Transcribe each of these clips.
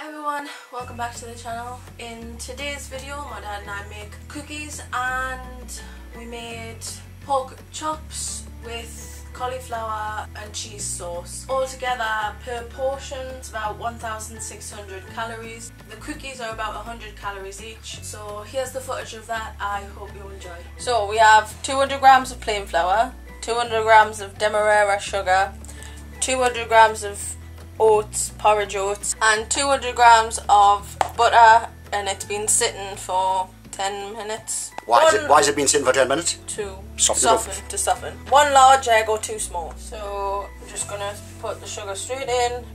Everyone, welcome back to the channel. In today's video my dad and I make cookies and we made pork chops with cauliflower and cheese sauce. Altogether per portion it's about 1600 calories. The cookies are about 100 calories each. So here's the footage of that. I hope you enjoy. So we have 200 grams of plain flour, 200 grams of demerara sugar, 200 grams of oats, porridge oats, and 200 grams of butter, and it's been sitting for 10 minutes. Why is it, why has it been sitting for 10 minutes? to Soften soften to soften. One large egg or two small. So I'm just gonna put the sugar straight in and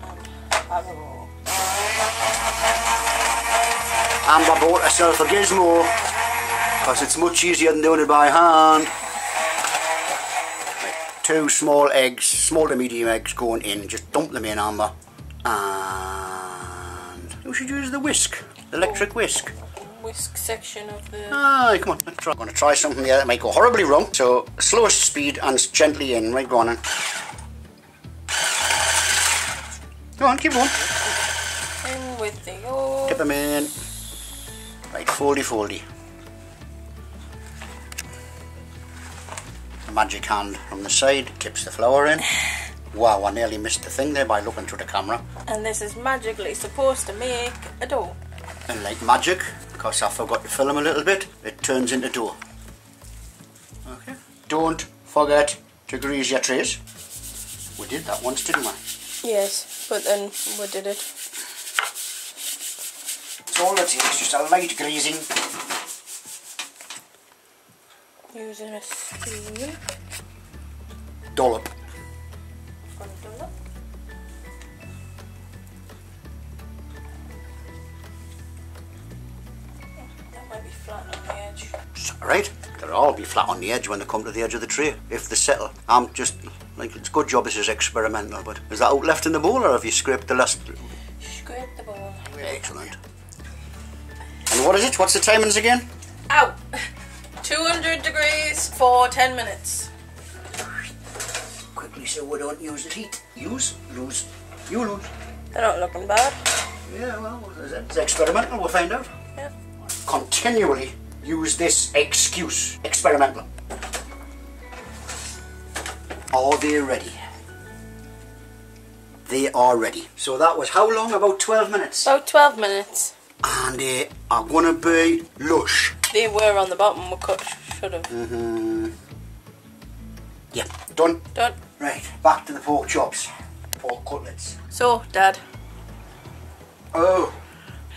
have a roll. Amber bought herself a gizmo because it's much easier than doing it by hand. Two small eggs, small to medium eggs going in, just dump them in Amber. And we should use the whisk, the electric whisk. Whisk section of the. Ah, come on, let's try. I'm going to try something here that might go horribly wrong. So, slowest speed and gently in. Right, go on then. Go on, keep going. in with the yolk. Tip them in. Right, foldy, foldy. Magic hand from the side, tips the flour in. Wow, I nearly missed the thing there by looking through the camera. And this is magically supposed to make a door. And like magic, because I forgot to fill them a little bit, it turns into dough. Okay. Don't forget to grease your trays. We did that once, didn't we? Yes, but then we did it. It's all it takes, just a light greasing. Using a spoon. Dollop. Gonna do that. Might be flat on the edge. It's alright. They'll all be flat on the edge when they come to the edge of the tray, if they settle. I'm just, like, it's a good job this is experimental, but is that out left in the bowl or have you scraped the last? Scrape the bowl. Excellent. And what is it? What's the timings again? Ow! 200 degrees for 10 minutes. Quickly so we don't use the heat. Use, lose, you lose. They're not looking bad. Yeah, well, it's experimental, we'll find out. Yeah. Continually use this excuse. Experimental. Are they ready? They are ready. So that was how long? About 12 minutes. About 12 minutes. And they are going to be lush. They were on the bottom, we cut, should have. Mm-hmm. Yeah, done. Done. Right, back to the pork chops. Pork cutlets. So, Dad. Oh,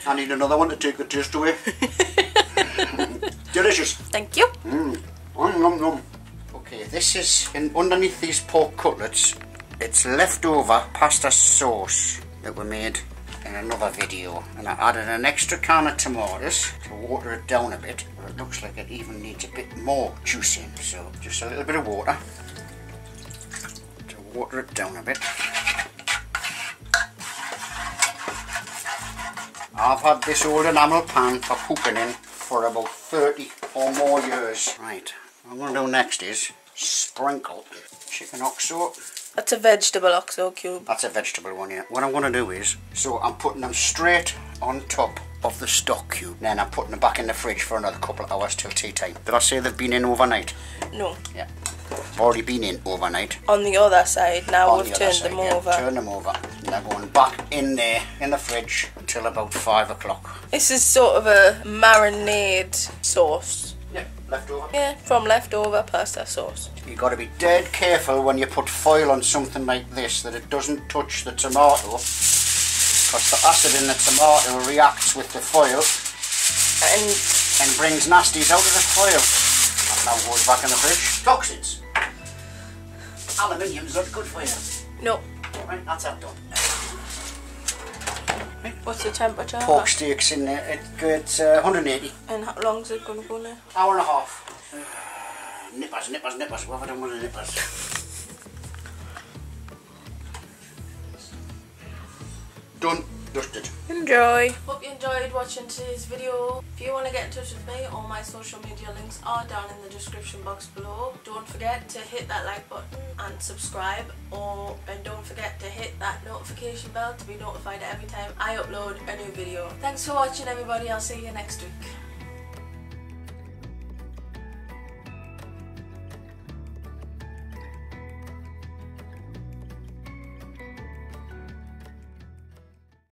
I need another one to take the taste away. Delicious. Thank you. Mm. Nom, nom, nom. Okay, this is in underneath these pork cutlets. It's leftover pasta sauce that we made in another video, and I added an extra can of tomatoes to water it down a bit. But it looks like it even needs a bit more juice in, so just a little bit of water to water it down a bit. I've had this old enamel pan for cooking in for about 30 or more years. Right, what I'm going to do next is sprinkle chicken oxo. That's a vegetable oxo cube. That's a vegetable one, yeah. What I'm going to do is, so I'm putting them straight on top of the stock cube. Then I'm putting them back in the fridge for another couple of hours till tea time. Did I say they've been in overnight? No. Yeah. Already been in overnight. On the other side, now On we've the turned side, them yeah, over. Turn them over. And they're going back in there, in the fridge, until about five o'clock. This is sort of a marinade sauce. Yeah, leftover. Yeah, from leftover pasta sauce. You've got to be dead careful when you put foil on something like this that it doesn't touch the tomato because the acid in the tomato reacts with the foil And and brings nasties out of the foil. That now goes back in the fridge. Toxins. Aluminium's not good for you. no. Right, that's that done. What's the temperature? Pork steaks in there, it gets uh, 180. And how long's it going to go now? Hour and a half. Uh, nippers, nippers, nippers. What have I done with the nippers? Done. Dusted. Enjoy. Hope you enjoyed watching today's video. If you want to get in touch with me, all my social media links are down in the description box below. Don't forget to hit that like button and subscribe or and don't forget to hit that notification bell to be notified every time I upload a new video. Thanks for watching everybody, I'll see you next week.